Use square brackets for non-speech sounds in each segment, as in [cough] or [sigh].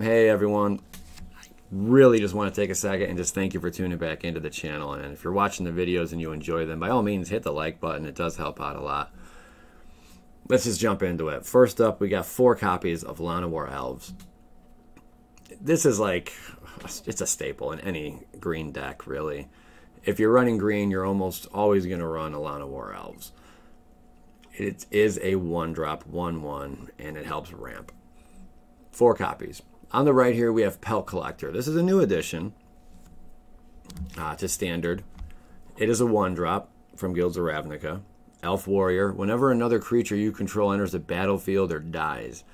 Hey everyone. I really just want to take a second and just thank you for tuning back into the channel. And if you're watching the videos and you enjoy them, by all means hit the like button. It does help out a lot. Let's just jump into it. First up, we got four copies of Llanowar Elves. This is like, it's a staple in any green deck, really. If you're running green, you're almost always going to run a Llanowar Elves. It is a one drop, one one, and it helps ramp. Four copies. On the right here, we have Pelt Collector. This is a new addition uh, to Standard. It is a one drop from Guilds of Ravnica. Elf Warrior. Whenever another creature you control enters the battlefield or dies,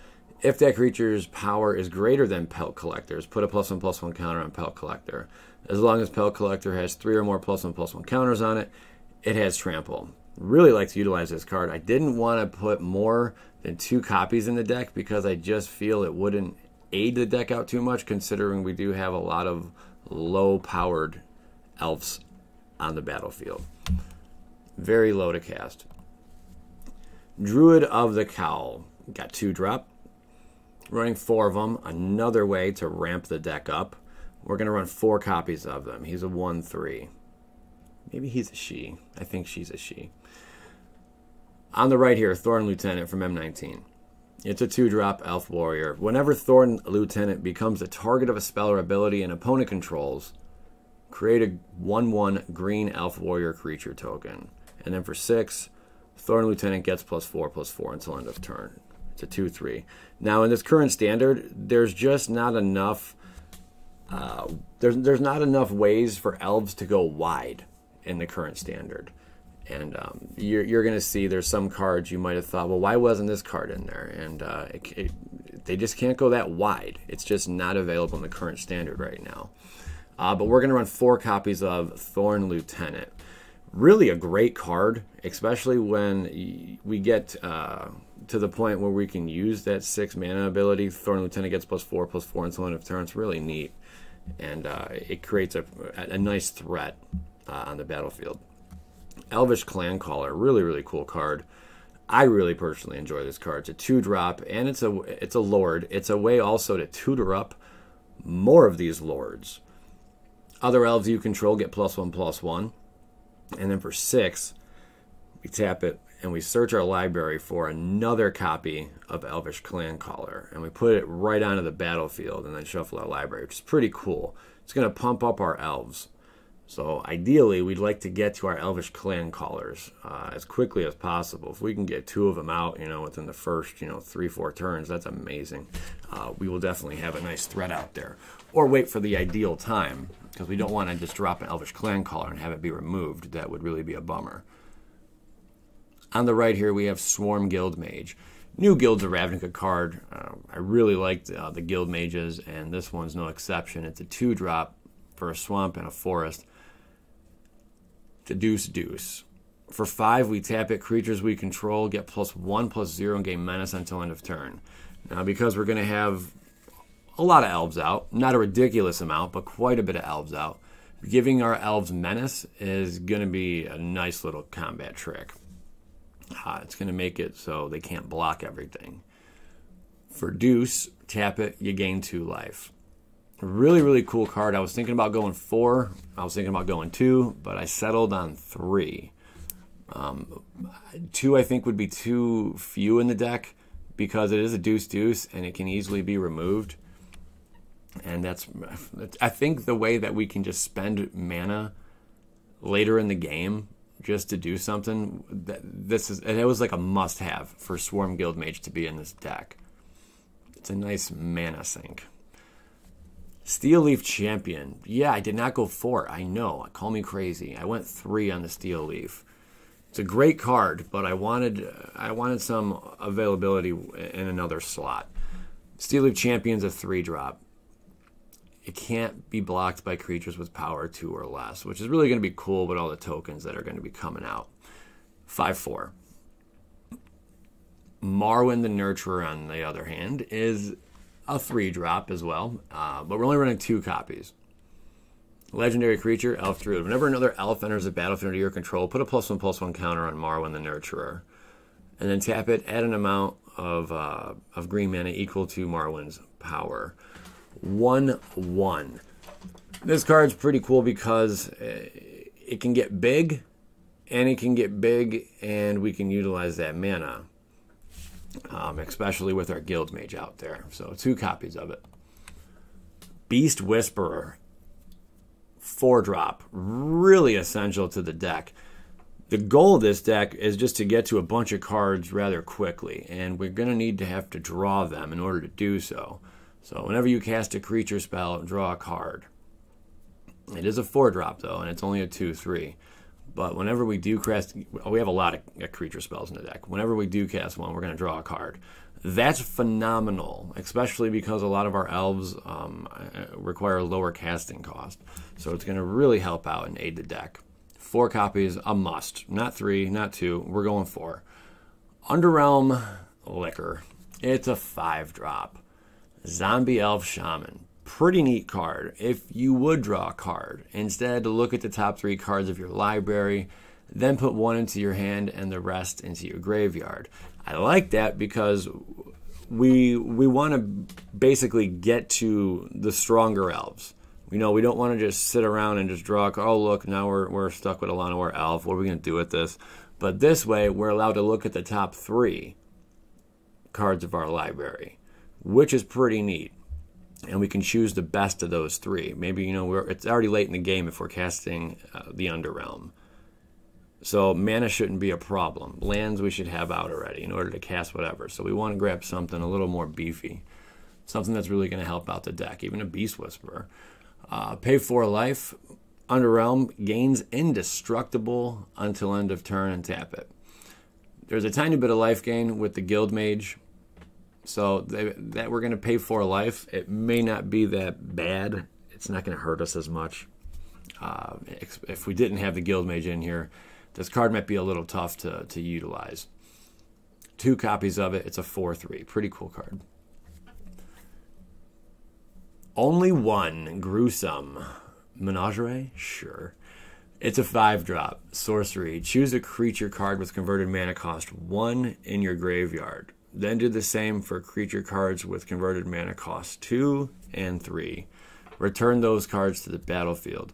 if that creature's power is greater than Pelt Collector's, put a plus one plus one counter on Pelt Collector. As long as Pelt Collector has three or more plus one plus one counters on it, it has Trample really like to utilize this card. I didn't want to put more than two copies in the deck because I just feel it wouldn't aid the deck out too much considering we do have a lot of low powered elves on the battlefield. Very low to cast. Druid of the Cowl. Got two drop. Running four of them. Another way to ramp the deck up. We're going to run four copies of them. He's a 1 3. Maybe he's a she. I think she's a she. On the right here, Thorn Lieutenant from M19. It's a two drop elf warrior. Whenever Thorn Lieutenant becomes the target of a spell or ability an opponent controls, create a 1 1 green elf warrior creature token. And then for six, Thorn Lieutenant gets plus four plus four until end of turn. It's a 2 3. Now, in this current standard, there's just not enough. Uh, there's, there's not enough ways for elves to go wide in the current standard and um, you're, you're going to see there's some cards you might have thought, well, why wasn't this card in there? And uh, it, it, they just can't go that wide. It's just not available in the current standard right now. Uh, but we're going to run four copies of Thorn Lieutenant. Really a great card, especially when we get uh, to the point where we can use that six mana ability. Thorn Lieutenant gets plus four, plus four end of turn. It's really neat. And uh, it creates a, a nice threat uh, on the battlefield. Elvish Clan Caller, really really cool card. I really personally enjoy this card. It's a two drop and it's a it's a lord. It's a way also to tutor up more of these lords. Other elves you control get plus one plus one. And then for six, we tap it and we search our library for another copy of Elvish Clan Caller. And we put it right onto the battlefield and then shuffle our library, which is pretty cool. It's going to pump up our elves. So ideally, we'd like to get to our Elvish clan callers uh, as quickly as possible. If we can get two of them out, you know, within the first, you know, three, four turns, that's amazing. Uh, we will definitely have a nice threat out there. Or wait for the ideal time, because we don't want to just drop an Elvish clan caller and have it be removed. That would really be a bummer. On the right here, we have Swarm Guild Mage. New Guilds of Ravnica card. Uh, I really liked uh, the Guild Mages, and this one's no exception. It's a two drop for a swamp and a forest to deuce deuce. For five, we tap it. Creatures we control get plus one plus zero and gain menace until end of turn. Now, because we're going to have a lot of elves out, not a ridiculous amount, but quite a bit of elves out, giving our elves menace is going to be a nice little combat trick. Uh, it's going to make it so they can't block everything. For deuce, tap it, you gain two life. Really, really cool card. I was thinking about going four. I was thinking about going two, but I settled on three. Um, two, I think, would be too few in the deck because it is a deuce deuce and it can easily be removed. And that's, I think, the way that we can just spend mana later in the game just to do something. That this is, and it was like a must-have for Swarm Guild Mage to be in this deck. It's a nice mana sink. Steel Leaf Champion. Yeah, I did not go four. I know. Call me crazy. I went three on the Steel Leaf. It's a great card, but I wanted I wanted some availability in another slot. Steel Leaf Champion's a three drop. It can't be blocked by creatures with power two or less, which is really going to be cool with all the tokens that are going to be coming out. Five four. Marwyn the Nurturer, on the other hand, is a three drop as well, uh, but we're only running two copies. Legendary creature, Elf Druid. Whenever another elf enters the battlefield under your control, put a plus one plus one counter on Marwyn the Nurturer, and then tap it. Add an amount of uh, of green mana equal to Marwyn's power. 1 1. This card's pretty cool because uh, it can get big, and it can get big, and we can utilize that mana, um, especially with our Guild Mage out there. So, two copies of it. Beast Whisperer, four drop, really essential to the deck. The goal of this deck is just to get to a bunch of cards rather quickly, and we're going to need to have to draw them in order to do so. So whenever you cast a creature spell, draw a card. It is a four drop though, and it's only a two three. But whenever we do cast, we have a lot of creature spells in the deck. Whenever we do cast one, we're going to draw a card. That's phenomenal, especially because a lot of our elves um, require lower casting cost. So it's going to really help out and aid the deck. Four copies, a must. Not three, not two. We're going four. Underrealm Liquor. It's a five drop. Zombie Elf Shaman. Pretty neat card. If you would draw a card, instead to look at the top three cards of your library, then put one into your hand and the rest into your graveyard. I like that because we we want to basically get to the stronger elves. You know, we don't want to just sit around and just draw. Oh, look, now we're we're stuck with a Llanowar elf. What are we going to do with this? But this way, we're allowed to look at the top three cards of our library, which is pretty neat. And we can choose the best of those three. Maybe you know it's already late in the game if we're casting uh, the Underrealm. So mana shouldn't be a problem. Lands we should have out already in order to cast whatever. So we want to grab something a little more beefy, something that's really going to help out the deck. Even a Beast Whisperer. Uh, pay for life. Underrealm gains indestructible until end of turn and tap it. There's a tiny bit of life gain with the Guild Mage, so they, that we're going to pay for life. It may not be that bad. It's not going to hurt us as much. Uh, if we didn't have the Guild Mage in here, this card might be a little tough to, to utilize. Two copies of it. It's a 4 3. Pretty cool card. Only one gruesome menagerie? Sure. It's a five drop sorcery. Choose a creature card with converted mana cost one in your graveyard. Then do the same for creature cards with converted mana cost two and three. Return those cards to the battlefield.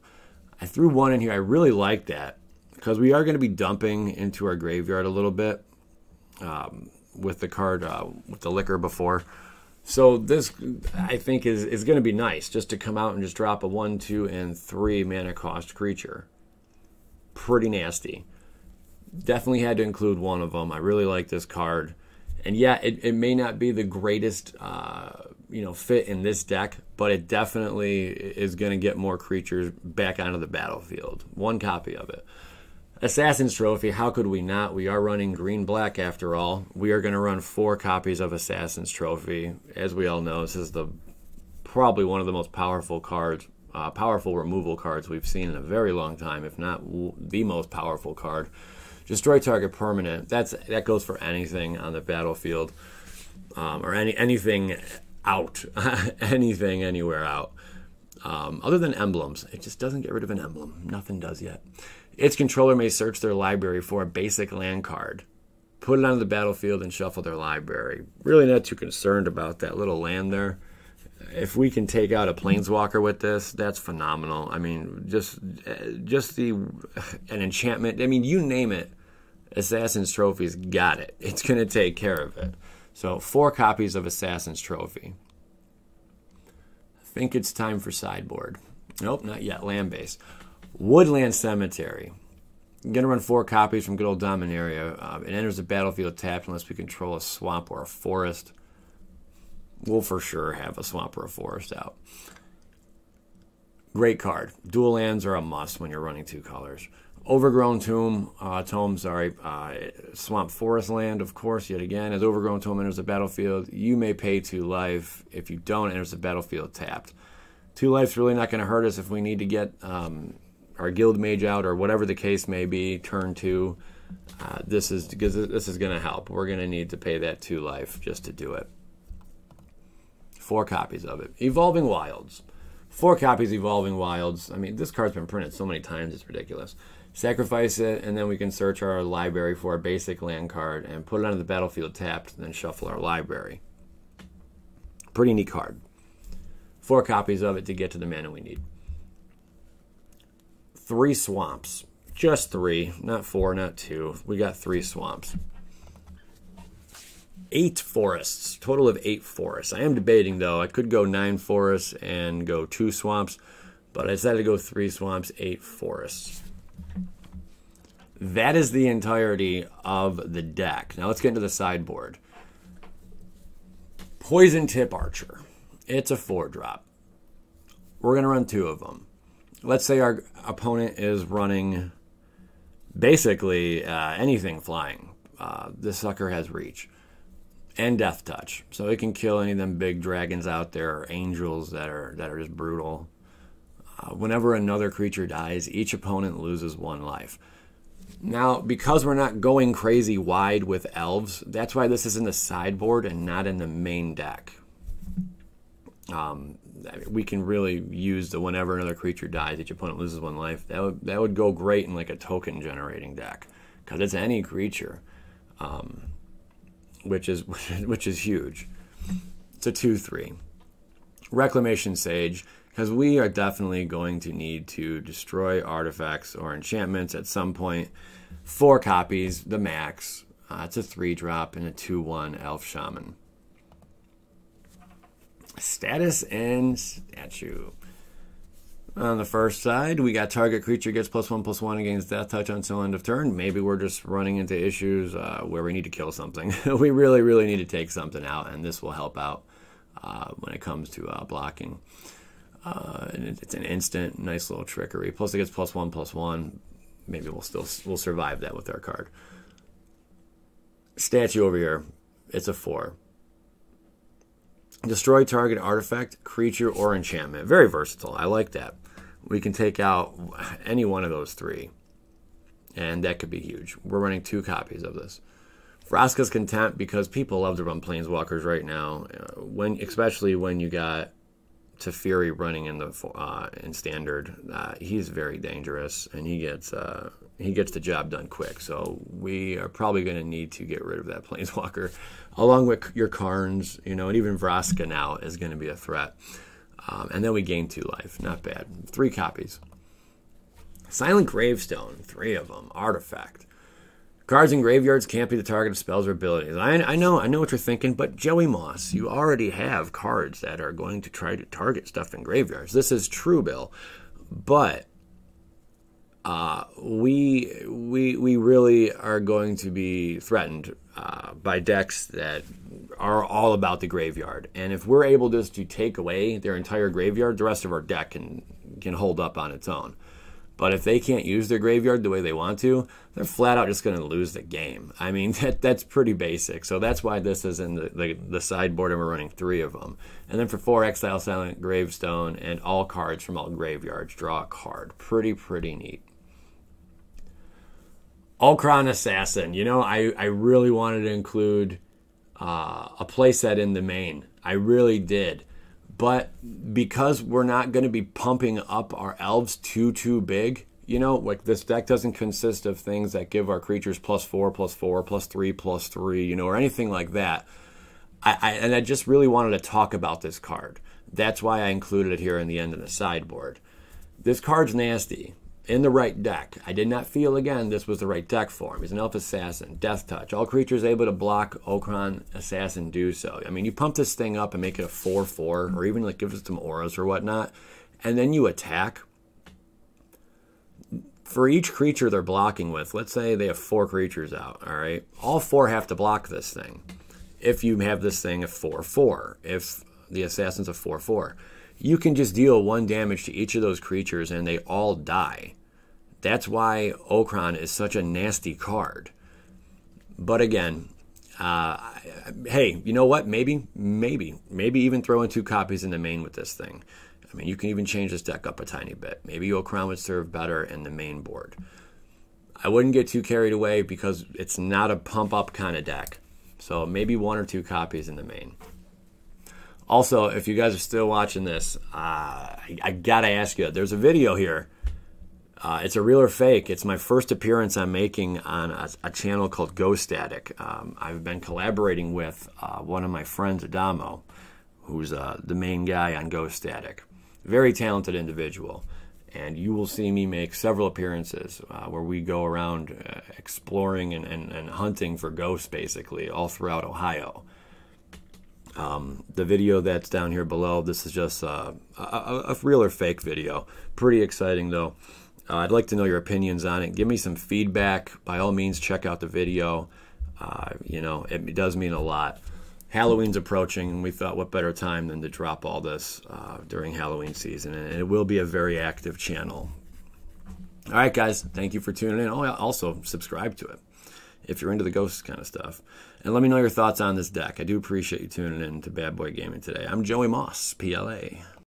I threw one in here. I really like that because we are going to be dumping into our graveyard a little bit um, with the card uh, with the liquor before. So this, I think, is is going to be nice just to come out and just drop a one, two, and three mana cost creature. Pretty nasty. Definitely had to include one of them. I really like this card, and yeah, it, it may not be the greatest, uh, you know, fit in this deck, but it definitely is going to get more creatures back onto the battlefield. One copy of it. Assassin's Trophy, how could we not? We are running green black after all. We are going to run four copies of Assassin's Trophy. As we all know, this is the probably one of the most powerful cards, uh, powerful removal cards we've seen in a very long time, if not the most powerful card. Destroy target permanent. That's that goes for anything on the battlefield, um, or any anything out, [laughs] anything anywhere out. Um, other than emblems, it just doesn't get rid of an emblem. Nothing does yet. Its controller may search their library for a basic land card, put it onto the battlefield, and shuffle their library. Really not too concerned about that little land there. If we can take out a planeswalker with this, that's phenomenal. I mean, just just the an enchantment. I mean, you name it, Assassin's Trophy's got it. It's going to take care of it. So four copies of Assassin's Trophy. I think it's time for sideboard. Nope, not yet. Land base. Woodland Cemetery. I'm going to run four copies from good old Dominaria. Uh, it enters the battlefield tapped unless we control a swamp or a forest. We'll for sure have a swamp or a forest out. Great card. Dual lands are a must when you're running two colors. Overgrown Tomb, uh, Tome, sorry, uh, Swamp Forest Land, of course, yet again. As Overgrown Tomb enters the battlefield, you may pay two life. If you don't, enters the battlefield tapped. Two life's really not going to hurt us if we need to get um, our guild mage out or whatever the case may be, turn two, uh, this is this is going to help. We're going to need to pay that two life just to do it. Four copies of it. Evolving Wilds. Four copies Evolving Wilds. I mean, this card's been printed so many times, it's ridiculous. Sacrifice it, and then we can search our library for a basic land card and put it onto the battlefield tapped, and then shuffle our library. Pretty neat card. Four copies of it to get to the mana we need. Three swamps. Just three, not four, not two. We got three swamps. Eight forests, total of eight forests. I am debating though. I could go nine forests and go two swamps, but I decided to go three swamps, eight forests. That is the entirety of the deck. Now let's get into the sideboard. Poison Tip Archer. It's a four drop. We're going to run two of them. Let's say our opponent is running basically uh, anything flying. Uh, this sucker has reach and death touch, so it can kill any of them big dragons out there, or angels that are that are just brutal. Uh, whenever another creature dies, each opponent loses one life. Now, because we're not going crazy wide with elves, that's why this is in the sideboard and not in the main deck. Um, we can really use the whenever another creature dies, each opponent loses one life. That would that would go great in like a token generating deck because it's any creature, um, which is [laughs] which is huge. It's a two three. Reclamation Sage because we are definitely going to need to destroy artifacts or enchantments at some point. Four copies, the max. Uh, it's a three drop and a 2 1 Elf Shaman. Status and statue. On the first side, we got target creature gets plus one plus one against death touch until end of turn. Maybe we're just running into issues uh, where we need to kill something. [laughs] we really, really need to take something out, and this will help out uh, when it comes to uh, blocking. Uh, and it's an instant, nice little trickery. Plus it gets plus one, plus one. Maybe we'll still we'll survive that with our card. Statue over here, it's a four. Destroy target artifact, creature, or enchantment. Very versatile. I like that. We can take out any one of those three, and that could be huge. We're running two copies of this. Vraska's Contempt because people love to run planeswalkers right now, uh, when especially when you got Teferi running in the uh, in standard, uh, he's very dangerous and he gets uh, he gets the job done quick. So we are probably going to need to get rid of that [laughs] planeswalker, along with your Karns, you know, and even Vraska now is going to be a threat. Um, and then we gain two life, not bad. Three copies. Silent Gravestone, three of them. Artifact. Cards in graveyards can't be the target of spells or abilities. I, I know, I know what you're thinking, but Joey Moss, you already have cards that are going to try to target stuff in graveyards. This is true, Bill, but uh, we we we really are going to be threatened uh, by decks that are all about the graveyard. And if we're able just to take away their entire graveyard, the rest of our deck can can hold up on its own. But if they can't use their graveyard the way they want to, they're flat out just going to lose the game. I mean, [laughs] that that's pretty basic. So that's why this is in the, the, the sideboard and we're running three of them. And then for four, Exile Silent Gravestone and all cards from all graveyards, draw a card. Pretty, pretty neat. Ulkron Assassin. You know, I, I really wanted to include uh, a playset in the main. I really did. But because we're not going to be pumping up our elves too, too big, you know, like this deck doesn't consist of things that give our creatures plus four, plus four, plus three, plus three, you know, or anything like that. I, I, and I just really wanted to talk about this card. That's why I included it here in the end of the sideboard. This card's nasty in the right deck. I did not feel again this was the right deck for him. He's an elf assassin, death touch. All creatures able to block Ulkron assassin do so. I mean, you pump this thing up and make it a four four, or even like give it some auras or whatnot, and then you attack. For each creature they're blocking with, let's say they have four creatures out. All right, all four have to block this thing. If you have this thing a four four, if the assassin's a four four you can just deal one damage to each of those creatures and they all die. That's why Okron is such a nasty card. But again, uh, hey, you know what? Maybe, maybe, maybe even throw in two copies in the main with this thing. I mean, you can even change this deck up a tiny bit. Maybe Okron would serve better in the main board. I wouldn't get too carried away because it's not a pump up kind of deck. So maybe one or two copies in the main. Also, if you guys are still watching this, uh, I, I, gotta ask you. There's a video here. Uh, it's a real or fake. It's my first appearance I'm making on a, a channel called Ghost Static. Um, I've been collaborating with uh, one of my friends, Adamo, who's uh, the main guy on Ghost Static. Very talented individual. And you will see me make several appearances uh, where we go around uh, exploring and, and, and hunting for ghosts, basically, all throughout Ohio. Um, the video that's down here below, this is just uh, a, a, real or fake video. Pretty exciting, though. Uh, I'd like to know your opinions on it. Give me some feedback. By all means, check out the video. Uh, you know, it, it, does mean a lot. Halloween's approaching, and we thought what better time than to drop all this uh, during Halloween season. And it will be a very active channel. All right, guys, thank you for tuning in. Oh, also, subscribe to it if you're into the ghost kind of stuff. And let me know your thoughts on this deck. I do appreciate you tuning in to Bad Boy Gaming today. I'm Joey Moss, PLA.